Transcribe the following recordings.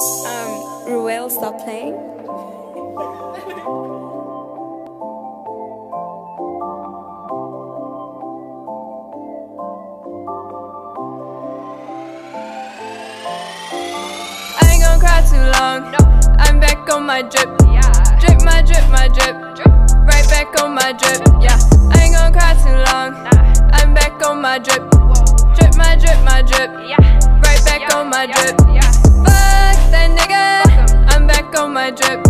Um, Ruel, stop playing. I ain't gonna cry too long. I'm back on my drip. Yeah. Drip my drip, my drip. Right back on my drip. Yeah. I ain't gonna cry too long. Nah. I'm back on my drip. Whoa. Drip my drip, my drip. Yeah. Right back on my drip. My drip.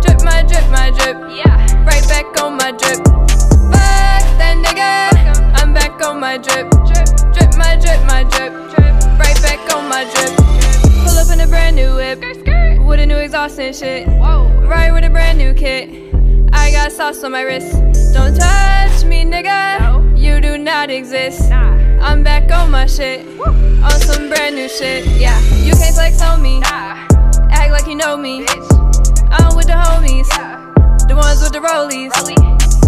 Drip my drip, my drip. Yeah. Right back on my drip. Fuck that nigga. I'm back on my drip. Drip drip my drip, my drip. Right back on my drip. Pull up in a brand new whip. With a new exhaust and shit. Ride with a brand new kit. I got sauce on my wrist. Don't touch me, nigga. You do not exist. I'm back on my shit. On some brand new shit. Yeah, you can't flex on me. Act like you know me. I'm with the homies. The ones with the rollies.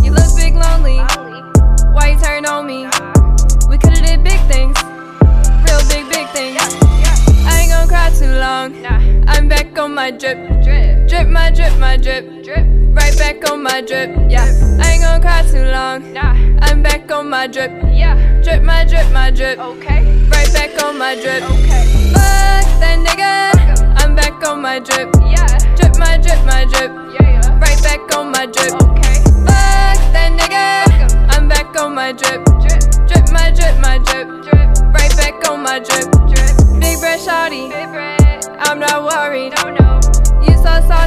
You look big lonely. Why you turn on me? We could've did big things. Real big, big things. I ain't gonna cry too long. I'm back on my drip. Drip my drip, my drip. Right back on my drip. Yeah. I ain't gonna cry too long. I'm back on my drip. yeah. Drip my drip, my drip. Okay. Right back on my drip. Okay. Fuck that nigga. I'm back on my drip. Yeah. Drip my drip, my drip. Yeah. yeah. Right back on my drip. Okay. Fuck that nigga. I'm back on my drip. Drip. Drip my drip, my drip. Drip. Right back on my drip. Drip. Big bread shawty. Favorite. I'm not worried. No, no. You so salty.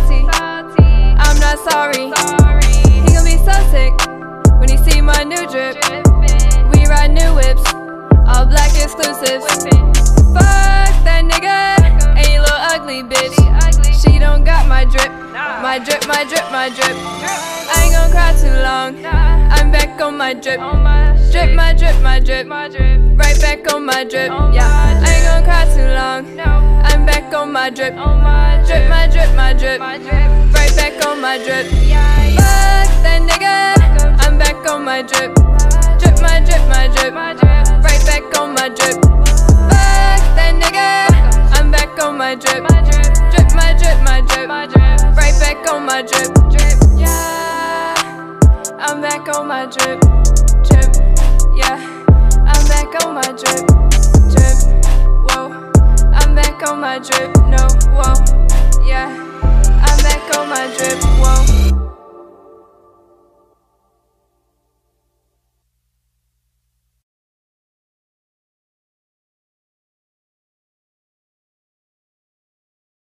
Drip, my drip, my drip. I ain't gon' cry too long. I'm back on my drip. Drip my drip, my drip. Right back on my drip. Yeah, I ain't gon' cry too long. I'm back on my drip. Drip my drip, my drip. Right back on my drip. Fuck that nigga. I'm back on my drip. Drip my drip, my drip. Right back on my drip. Fuck that nigga. I'm back on my. Drip my drip. Drip. Yeah. I'm back on my drip. Drip. Yeah. I'm back on my drip. Drip. Whoa. I'm back on my drip. No. Whoa. Yeah. I'm back on my drip. Whoa.